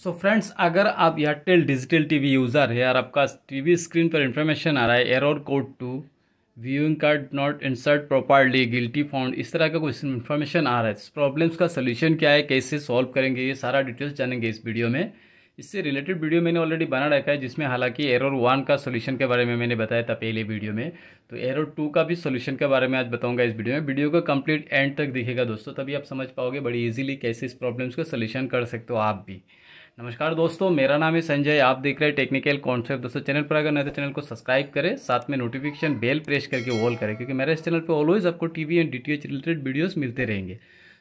सो so friends अगर आप Airtel digital TV user है और आपका टीवी स्क्रीन पर इंफॉर्मेशन आ रहा है error code two viewing card not insert properly guilty found इस तरह का कुछ इन्फॉर्मेशन आ रहा है। इस प्रॉब्लम्स का सोल्यूशन क्या है, कैसे सॉल्व करेंगे, ये सारा डिटेल्स जानेंगे इस वीडियो में। इससे रिलेटेड वीडियो मैंने ऑलरेडी बना रखा है, जिसमें हालाँकि एरर वन का सोल्यूशन के बारे में मैंने बताया था पहले वीडियो में। तो एरर टू का भी सोल्यूशन के बारे में आज बताऊँगा इस वीडियो में। वीडियो को कंप्लीट एंड तक दिखेगा दोस्तों, तभी आप समझ पाओगे बड़ी इजीली कैसे इस प्रॉब्लम्स का सोल्यूशन कर सकते हो आप भी। नमस्कार दोस्तों, मेरा नाम है संजय, आप देख रहे हैं टेक्निकल कॉन्सेप्ट दोस्तों, चैनल पर अगर नए तो चैनल को सब्सक्राइब करें, साथ में नोटिफिकेशन बेल प्रेस करके ऑल करें, क्योंकि मेरे इस चैनल पर ऑलवेज आपको TV and DTH related videos मिलते रहेंगे।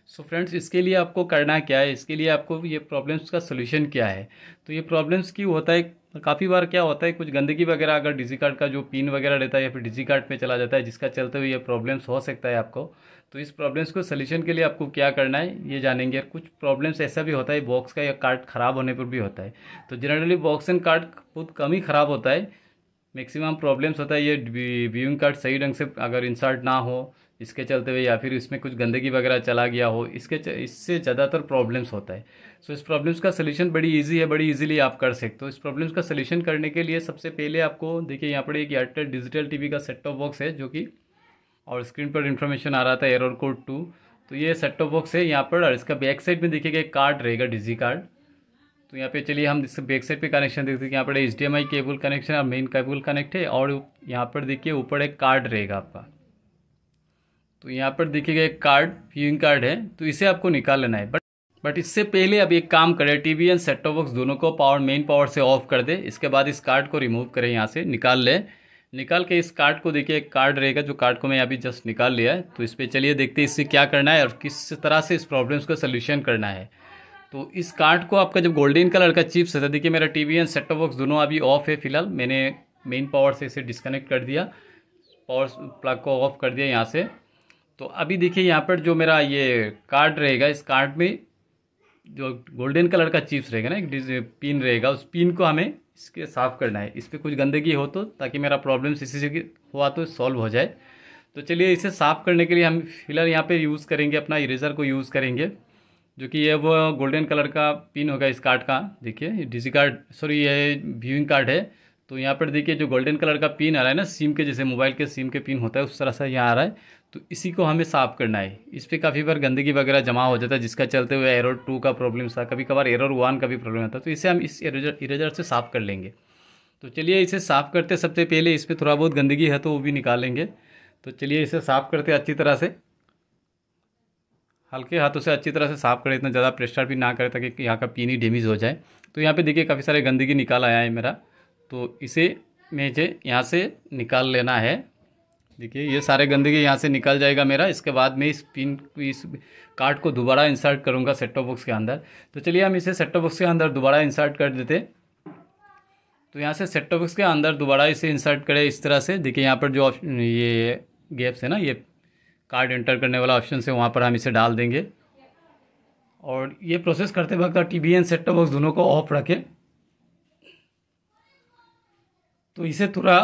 सो so फ्रेंड्स इसके लिए आपको करना क्या है? इसके लिए आपको ये प्रॉब्लम्स का सोल्यूशन क्या है? तो ये प्रॉब्लम्स क्यों होता है? काफ़ी बार क्या होता है? कुछ गंदगी वगैरह, अगर डिजी कार्ड का जो पिन वगैरह रहता है या फिर डिजी कार्ड पे चला जाता है, जिसका चलते हुए ये प्रॉब्लम्स हो सकता है आपको तो इस प्रॉब्लम्स को सोल्यूशन के लिए आपको क्या करना है? ये जानेंगे। कुछ प्रॉब्लम्स ऐसा भी होता है बॉक्स का या कार्ड ख़राब होने पर भी होता है। तो जनरली बॉक्स एंड कार्ड बहुत कम ही ख़राब होता है। मैक्सिमम प्रॉब्लम्स होता है ये व्यूइंग कार्ड सही ढंग से अगर इंसर्ट ना हो इसके चलते हुए या फिर इसमें कुछ गंदगी वगैरह चला गया हो इसके इससे ज़्यादातर प्रॉब्लम्स होता है। सो so, इस प्रॉब्लम्स का सोल्यूशन बड़ी इजी है बड़ी इजीली आप कर सकते हो। इस प्रॉब्लम्स का सोल्यूशन करने के लिए सबसे पहले आपको देखिए यहाँ पर एक एयरटेल डिजिटल टीवी का सेट टॉप बॉक्स है जो कि और स्क्रीन पर इन्फॉर्मेशन आ रहा था एरर कोड टू तो ये सेट टॉप बॉक्स है यहाँ पर और इसका बैक साइड में देखिएगा एक कार्ड रहेगा डिजी कार्ड तो यहाँ पे चलिए हम इस बैक साइड पे कनेक्शन देखते यहाँ पर HDMI केबल कनेक्शन और मेन केबल कनेक्ट है और यहाँ पर देखिए ऊपर एक कार्ड रहेगा आपका। तो यहाँ पर देखिएगा एक कार्ड व्यूइंग कार्ड है तो इसे आपको निकाल लेना है। बट बट इससे पहले अब एक काम करें टीवी एंड सेट बॉक्स दोनों को पावर मेन पावर से ऑफ़ कर दे। इसके बाद इस कार्ड को रिमूव करें यहाँ से, निकाल लें। निकाल के इस कार्ड को देखिए, एक कार्ड रहेगा, जो कार्ड को मैं अभी जस्ट निकाल लिया है। तो इस पर चलिए देखते हैं इससे क्या करना है और किस तरह से इस प्रॉब्लम्स का सोल्यूशन करना है। तो इस कार्ड को आपका जब गोल्डन कलर का चिप्स है, देखिए मेरा T V and set box दोनों अभी ऑफ़ है फ़िलहाल। मैंने मेन पावर से इसे डिस्कनेक्ट कर दिया पावर प्लग को ऑफ़ कर दिया यहाँ से। तो अभी देखिए यहाँ पर जो मेरा ये कार्ड रहेगा, इस कार्ड में जो गोल्डन कलर का चिप्स रहेगा ना, एक पिन रहेगा, उस पिन को हमें इसके साफ़ करना है। इस पर कुछ गंदगी हो तो ताकि मेरा प्रॉब्लम इसी से हुआ तो सॉल्व हो जाए। तो चलिए इसे साफ़ करने के लिए हम फ़िलहाल यहाँ पे यूज़ करेंगे, अपना इरेज़र को यूज़ करेंगे, जो कि ये वो गोल्डन कलर का पिन होगा इस कार्ड का। देखिए, ये डिजी कार्ड सॉरी ये व्यूइंग कार्ड है। तो यहाँ पर देखिए, जो गोल्डन कलर का पिन आ रहा है ना सिम के जैसे मोबाइल के सिम के पिन होता है, उस तरह से यहाँ आ रहा है। तो इसी को हमें साफ़ करना है। इस पर काफ़ी बार गंदगी वगैरह जमा हो जाता है, जिसका चलते हुए एरर टू का प्रॉब्लम था कभी कभार एरर वन का भी प्रॉब्लम आता है तो इसे हम इस इरेजर से साफ़ कर लेंगे। तो चलिए इसे साफ़ करते सबसे पहले इस पर थोड़ा बहुत गंदगी है तो वो भी निकालेंगे। तो चलिए इसे साफ़ करते अच्छी तरह से। हल्के हाथों से अच्छी तरह से साफ़ करें, इतना ज़्यादा प्रेशर भी ना करें, ताकि यहाँ का पीनी डैमेज हो जाए। तो यहाँ पे देखिए, काफ़ी सारे गंदगी निकाल आया है मेरा। तो इसे मुझे यहाँ से निकाल लेना है। देखिए, ये सारे गंदगी यहाँ से निकल जाएगा मेरा। इसके बाद मैं इस पिन, इस कार्ड को दोबारा इंसर्ट करूँगा सेटअप बॉक्स के अंदर। तो चलिए हम इसे सेटअप बॉक्स के अंदर दोबारा इंसर्ट कर देते। तो यहाँ से सेटअप बॉक्स के अंदर दोबारा इसे इंसर्ट करें इस तरह से। देखिए, यहाँ पर जो ये गैप्स है ना, ये कार्ड एंटर करने वाला ऑप्शन है वहाँ पर हम इसे डाल देंगे। और ये प्रोसेस करते वक्त T V and setup box दोनों को ऑफ़ रखें। तो इसे थोड़ा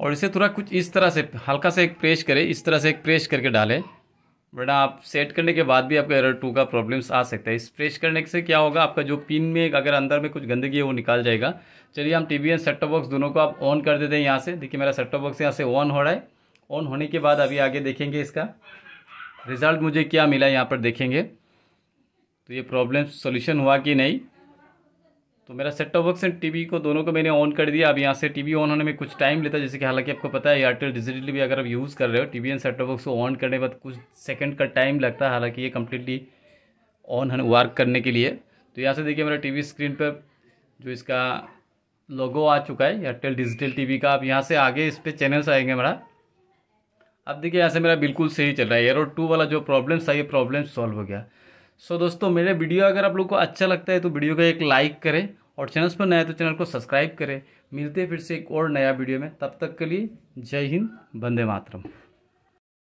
और इसे थोड़ा कुछ इस तरह से, हल्का से एक प्रेस करें, इस तरह से एक प्रेस करके डालें। बड़ा आप सेट करने के बाद भी आपका एरर टू का प्रॉब्लम्स आ सकता है। इस प्रेस करने से क्या होगा? आपका जो पिन में अगर अंदर में कुछ गंदगी है, वो निकाल जाएगा। चलिए हम T V and setup box दोनों को आप ऑन कर देते हैं यहाँ से। देखिए मेरा सेटअप बॉक्स यहाँ से ऑन हो रहा है। ऑन होने के बाद अभी आगे देखेंगे इसका। रिज़ल्ट मुझे क्या मिला यहाँ पर देखेंगे। तो ये प्रॉब्लम सोल्यूशन हुआ कि नहीं? तो मेरा set top box and TV को दोनों को मैंने ऑन कर दिया। अब यहाँ से टीवी ऑन होने में कुछ टाइम लेता है, जैसे कि हालाँकि आपको पता है एयरटेल डिजिटली भी अगर आप यूज़ कर रहे हो TV and set top box को ऑन करने के बाद कुछ सेकंड का टाइम लगता है, हालाँकि ये कम्प्लीटली ऑन है वर्क करने के लिए। तो यहाँ से देखिए मेरा टीवी स्क्रीन पर जो इसका लोगो आ चुका है एयरटेल डिजिटल टी का, अब यहाँ से आगे इस पर चैनल्स आएँगे मेरा। अब देखिए यहाँ से मेरा बिल्कुल सही चल रहा है। एयरो टू वाला जो प्रॉब्लम था ये प्रॉब्लम सॉल्व हो गया। सो दोस्तों, मेरे वीडियो अगर आप लोग को अच्छा लगता है तो वीडियो का एक लाइक करें और चैनल पर नया तो चैनल को सब्सक्राइब करें। मिलते हैं फिर से एक और नया वीडियो में। तब तक के लिए जय हिंद, वंदे मातरम।